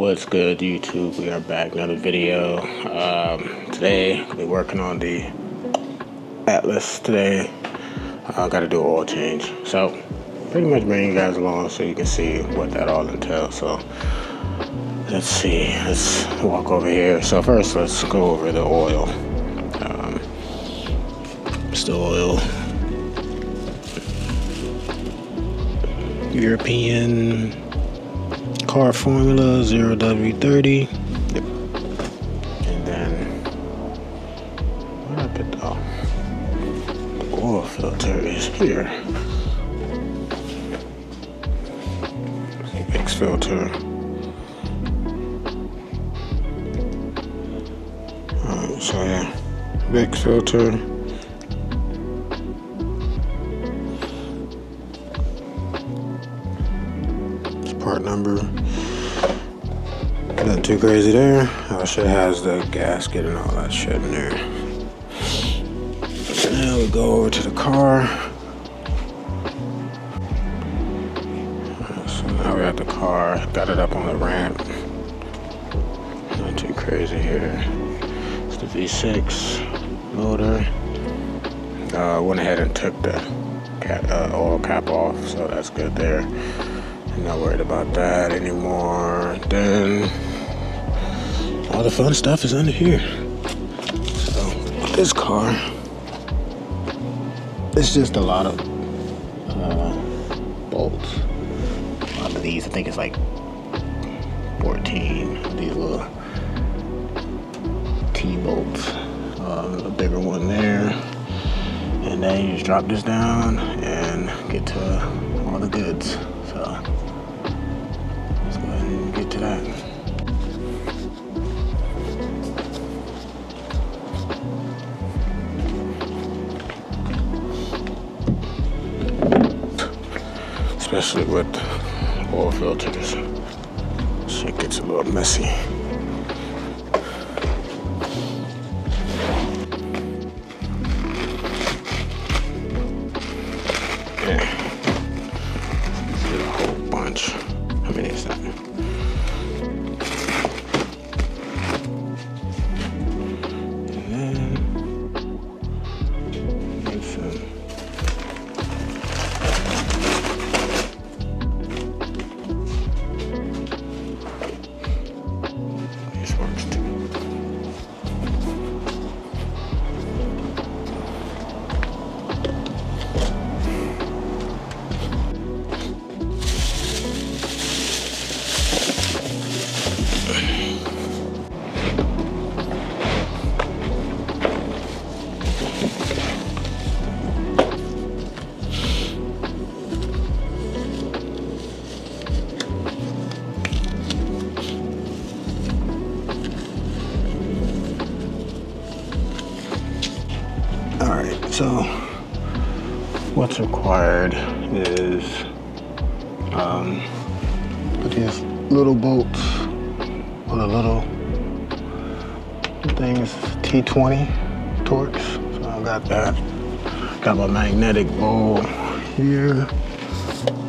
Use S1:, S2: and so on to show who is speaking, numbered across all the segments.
S1: What's good, YouTube? We are back another video. Um, today, we're working on the Atlas today. I uh, got to do oil change. So, pretty much bring you guys along so you can see what that all entails. So, let's see. Let's walk over here. So, first, let's go over the oil. Um, it's the oil. European car formula 0W30. Yep. And then what I put the oil filter is here. X filter. Um, so yeah, Wix filter. Too crazy there. That shit has the gasket and all that shit in there. Now we go over to the car. So now we're at the car. Got it up on the ramp. Not too crazy here. It's the V6 motor. Uh, went ahead and took the uh, oil cap off, so that's good there. I'm not worried about that anymore. Then all the fun stuff is under here. So this car, it's just a lot of uh, bolts. A lot of these, I think it's like 14. These little T bolts. Uh, a bigger one there. And then you just drop this down and get to all the goods. So let's go ahead and get to that. Especially with oil filters. Shit gets a little messy. So what's required is um, put these little bolts on the little things, T20 Torx. So I got that. Got my magnetic bowl here.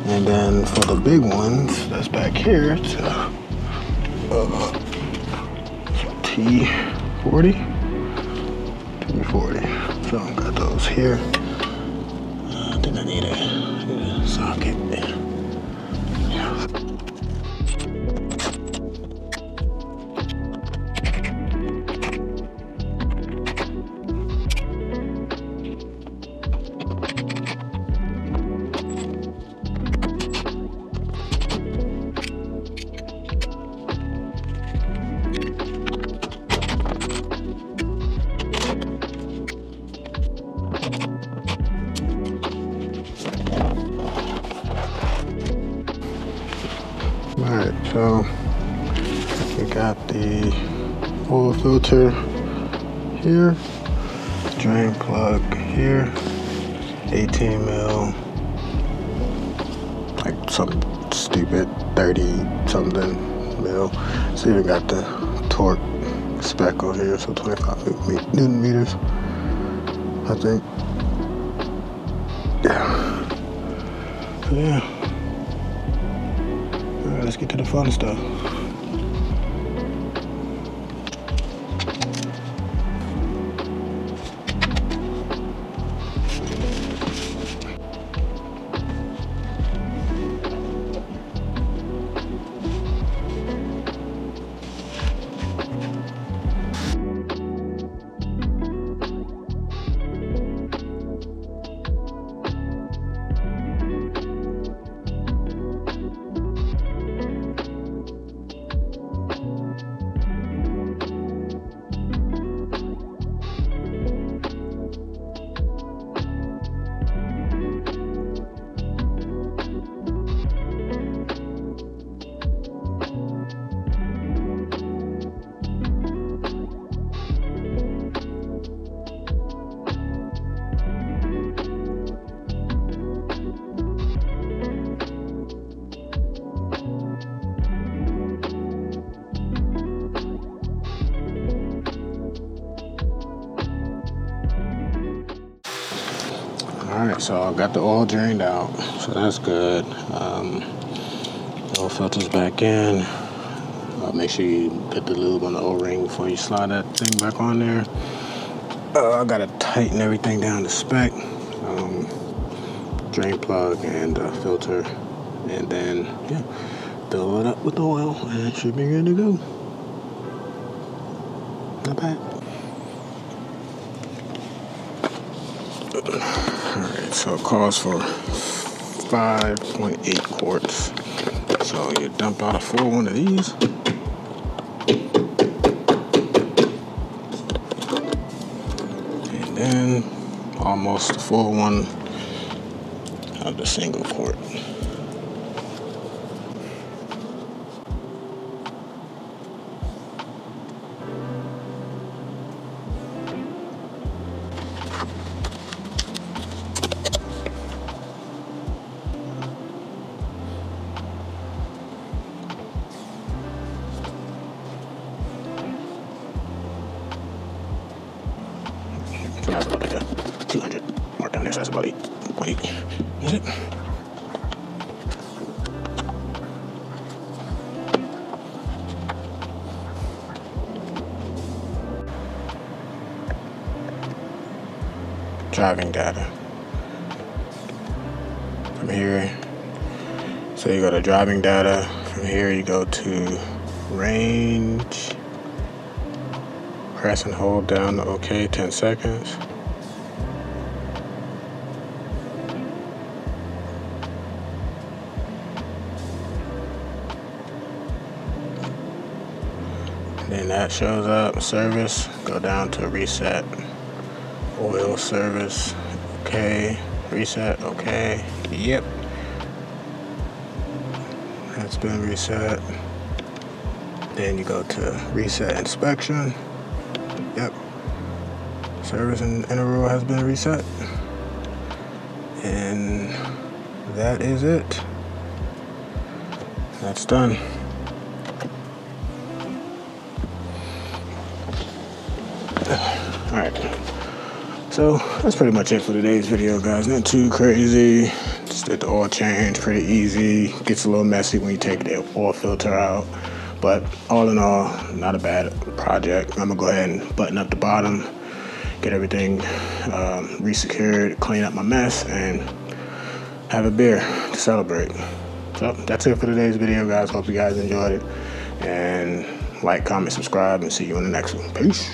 S1: And then for the big ones, that's back here, it's a, uh, T40. T40. So those here. Alright, so we got the oil filter here, drain plug here, 18 mil, like some stupid 30 something mil. It's even got the torque spec on here, so 25 newton meters, I think. Yeah. Yeah let's get to the fun stuff. So I got the oil drained out, so that's good. Um, oil filters back in. Uh, make sure you put the lube on the O-ring before you slide that thing back on there. Uh, I gotta tighten everything down to spec. Um, drain plug and uh, filter, and then yeah, fill it up with oil, and it should be good to go. Not bad. Alright, so it calls for 5.8 quarts. So you dump out a full one of these. And then almost a full one of the single quart. So like a 200 mark down there, so that's about 8.8. Is it? Driving data. From here, so you go to driving data. From here, you go to range press and hold down the OK 10 seconds. Then that shows up, service, go down to reset, oil service, okay, reset, okay, yep. That's been reset. Then you go to reset inspection. Yep. Service and interval has been reset. And that is it. That's done. Alright. So that's pretty much it for today's video, guys. Not too crazy. Just did the oil change, pretty easy. Gets a little messy when you take the oil filter out. But all in all, not a bad project. I'm gonna go ahead and button up the bottom, get everything um, resecured, clean up my mess, and have a beer to celebrate. So that's it for today's video, guys. Hope you guys enjoyed it. And like, comment, subscribe, and see you in the next one. Peace.